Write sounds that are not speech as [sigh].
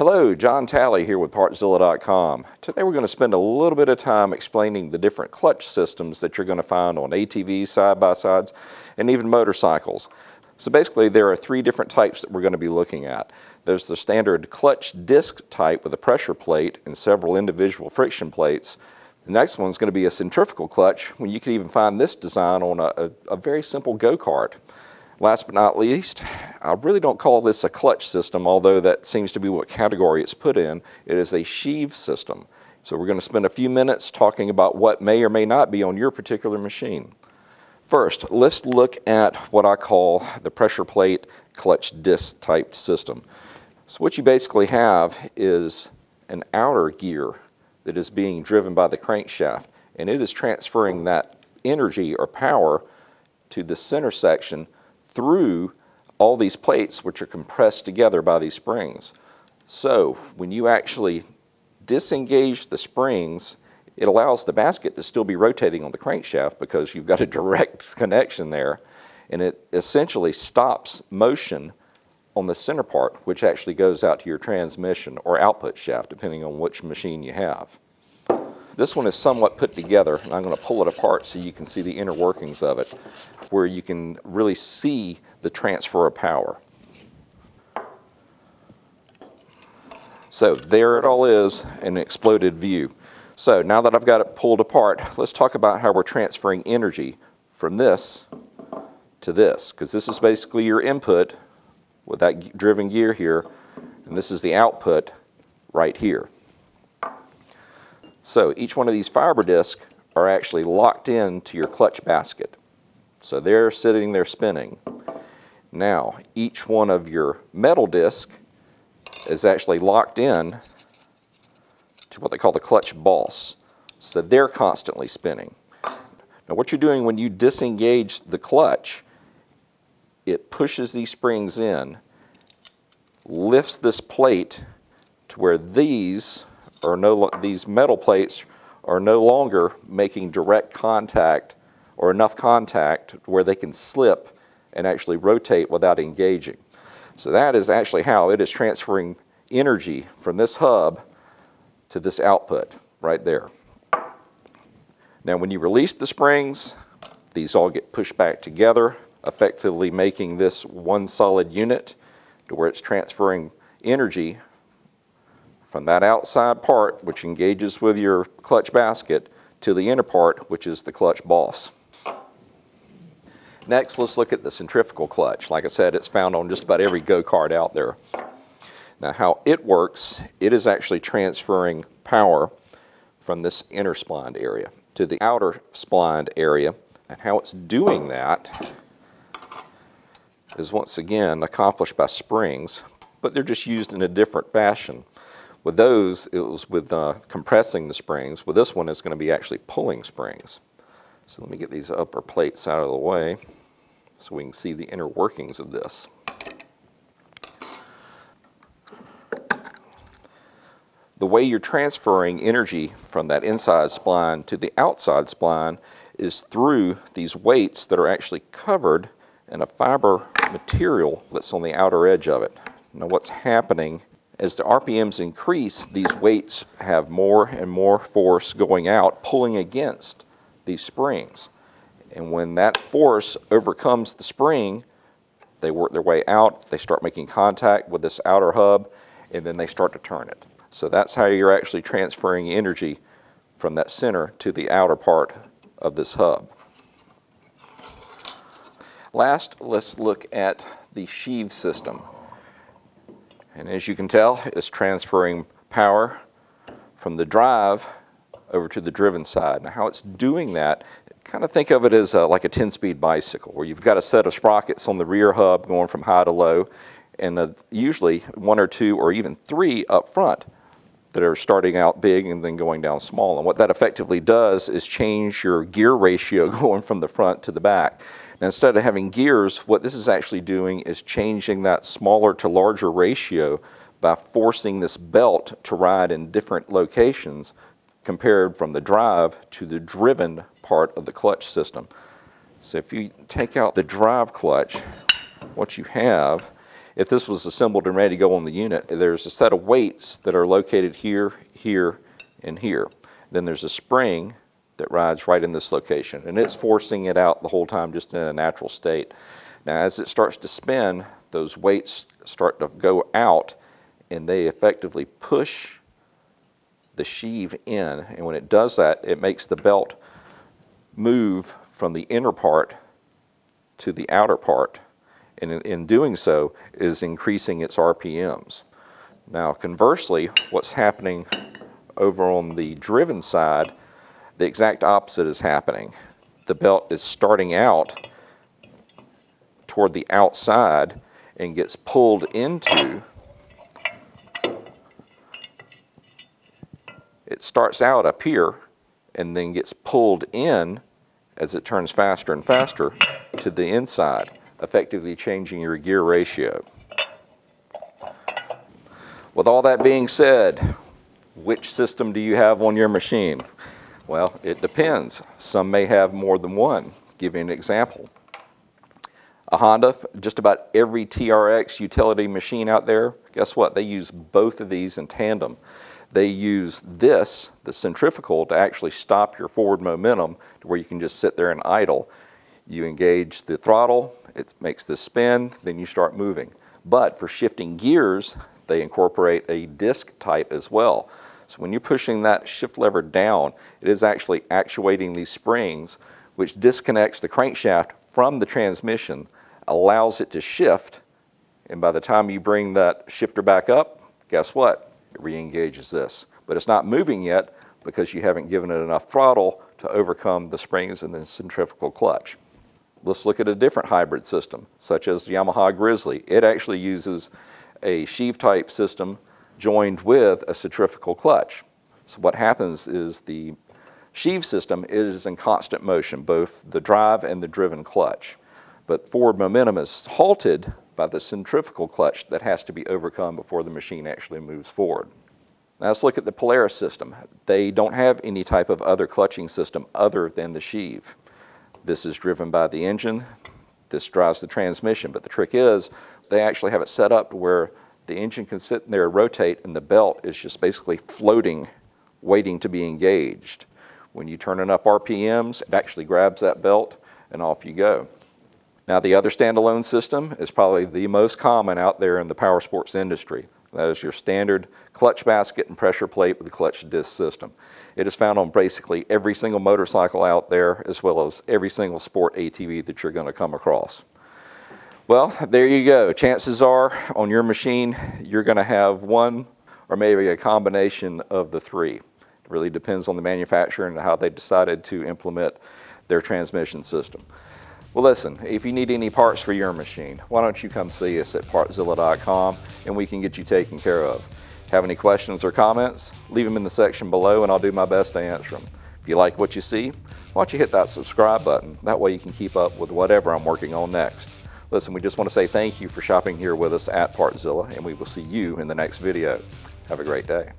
Hello, John Talley here with Partzilla.com. Today we're going to spend a little bit of time explaining the different clutch systems that you're going to find on ATVs, side-by-sides, and even motorcycles. So basically there are three different types that we're going to be looking at. There's the standard clutch disc type with a pressure plate and several individual friction plates. The next one is going to be a centrifugal clutch when you can even find this design on a, a, a very simple go-kart. Last but not least, I really don't call this a clutch system, although that seems to be what category it's put in. It is a sheave system. So we're going to spend a few minutes talking about what may or may not be on your particular machine. First, let's look at what I call the pressure plate clutch disc type system. So what you basically have is an outer gear that is being driven by the crankshaft, and it is transferring that energy or power to the center section through all these plates which are compressed together by these springs. So when you actually disengage the springs, it allows the basket to still be rotating on the crankshaft because you've got a [laughs] direct connection there. And it essentially stops motion on the center part, which actually goes out to your transmission or output shaft, depending on which machine you have. This one is somewhat put together, and I'm going to pull it apart so you can see the inner workings of it, where you can really see the transfer of power. So there it all is, an exploded view. So now that I've got it pulled apart, let's talk about how we're transferring energy from this to this, because this is basically your input with that driven gear here, and this is the output right here. So each one of these fiber discs are actually locked in to your clutch basket. So they're sitting there spinning. Now, each one of your metal disc is actually locked in to what they call the clutch boss. So they're constantly spinning. Now what you're doing when you disengage the clutch, it pushes these springs in, lifts this plate to where these are no these metal plates are no longer making direct contact or enough contact where they can slip and actually rotate without engaging. So that is actually how it is transferring energy from this hub to this output right there. Now when you release the springs, these all get pushed back together, effectively making this one solid unit to where it's transferring energy from that outside part, which engages with your clutch basket, to the inner part, which is the clutch boss. Next, let's look at the centrifugal clutch. Like I said, it's found on just about every go-kart out there. Now, how it works, it is actually transferring power from this inner splined area to the outer splined area. And how it's doing that is once again accomplished by springs, but they're just used in a different fashion. With those, it was with uh, compressing the springs. With this one, it's going to be actually pulling springs. So let me get these upper plates out of the way so we can see the inner workings of this. The way you're transferring energy from that inside spline to the outside spline is through these weights that are actually covered in a fiber material that's on the outer edge of it. Now what's happening as the RPMs increase, these weights have more and more force going out, pulling against these springs. And when that force overcomes the spring, they work their way out, they start making contact with this outer hub, and then they start to turn it. So that's how you're actually transferring energy from that center to the outer part of this hub. Last, let's look at the sheave system. And as you can tell, it's transferring power from the drive over to the driven side. Now how it's doing that, kind of think of it as a, like a 10-speed bicycle where you've got a set of sprockets on the rear hub going from high to low and uh, usually one or two or even three up front that are starting out big and then going down small. And what that effectively does is change your gear ratio [laughs] going from the front to the back. Now, instead of having gears, what this is actually doing is changing that smaller to larger ratio by forcing this belt to ride in different locations compared from the drive to the driven part of the clutch system. So if you take out the drive clutch, what you have if this was assembled and ready to go on the unit, there's a set of weights that are located here, here, and here. Then there's a spring that rides right in this location, and it's forcing it out the whole time just in a natural state. Now, as it starts to spin, those weights start to go out, and they effectively push the sheave in, and when it does that, it makes the belt move from the inner part to the outer part, and in, in doing so is increasing its RPMs. Now, conversely, what's happening over on the driven side, the exact opposite is happening. The belt is starting out toward the outside and gets pulled into it starts out up here and then gets pulled in as it turns faster and faster to the inside, effectively changing your gear ratio. With all that being said, which system do you have on your machine? Well, it depends. Some may have more than one. Give you an example. A Honda, just about every TRX utility machine out there, guess what? They use both of these in tandem. They use this, the centrifugal, to actually stop your forward momentum to where you can just sit there and idle. You engage the throttle, it makes the spin, then you start moving. But for shifting gears, they incorporate a disc type as well. So when you're pushing that shift lever down, it is actually actuating these springs, which disconnects the crankshaft from the transmission, allows it to shift, and by the time you bring that shifter back up, guess what? it re-engages this. But it's not moving yet because you haven't given it enough throttle to overcome the springs in the centrifugal clutch. Let's look at a different hybrid system, such as the Yamaha Grizzly. It actually uses a sheave type system joined with a centrifugal clutch. So what happens is the sheave system is in constant motion, both the drive and the driven clutch. But forward momentum is halted by the centrifugal clutch that has to be overcome before the machine actually moves forward. Now let's look at the Polaris system. They don't have any type of other clutching system other than the sheave. This is driven by the engine. This drives the transmission, but the trick is they actually have it set up to where the engine can sit there and rotate and the belt is just basically floating, waiting to be engaged. When you turn enough RPMs, it actually grabs that belt and off you go. Now, the other standalone system is probably the most common out there in the power sports industry. That is your standard clutch basket and pressure plate with the clutch disc system. It is found on basically every single motorcycle out there, as well as every single sport ATV that you're going to come across. Well, there you go. Chances are on your machine, you're going to have one or maybe a combination of the three. It really depends on the manufacturer and how they decided to implement their transmission system. Well, listen, if you need any parts for your machine, why don't you come see us at partzilla.com and we can get you taken care of. Have any questions or comments? Leave them in the section below and I'll do my best to answer them. If you like what you see, why don't you hit that subscribe button? That way you can keep up with whatever I'm working on next. Listen, we just want to say thank you for shopping here with us at Partzilla and we will see you in the next video. Have a great day.